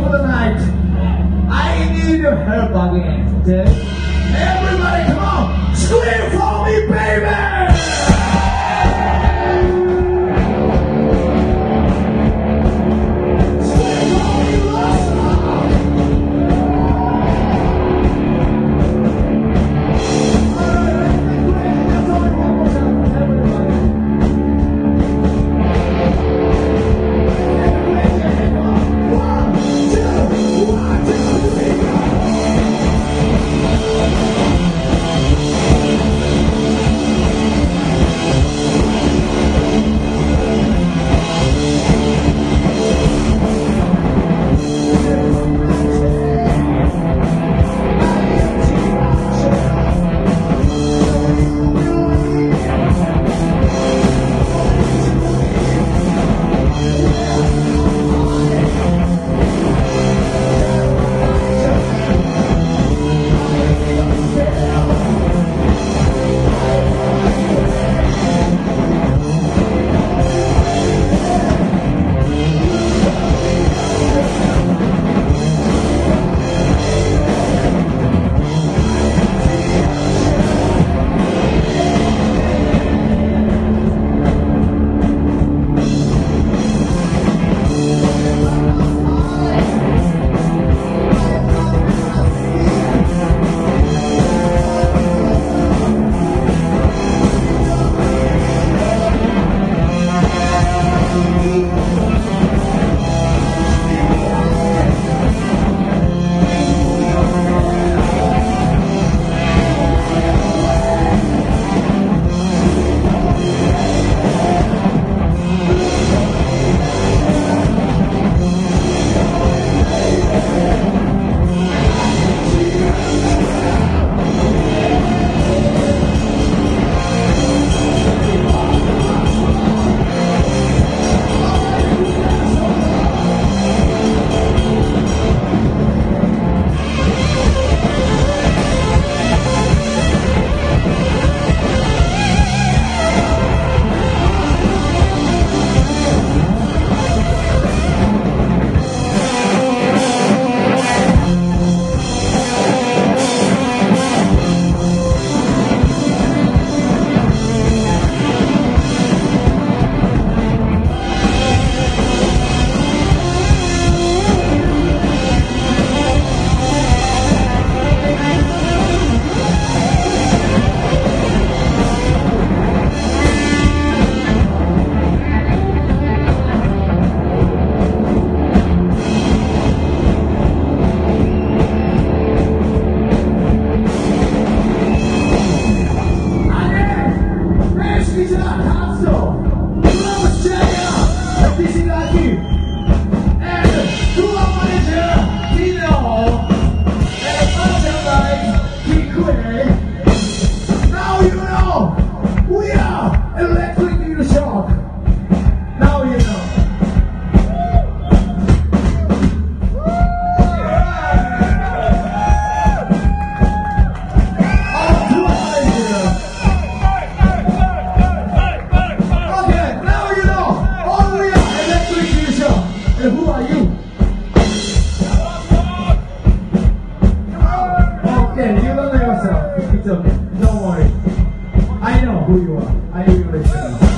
the night. I need your help again, okay? Everybody Now 哎呦喂！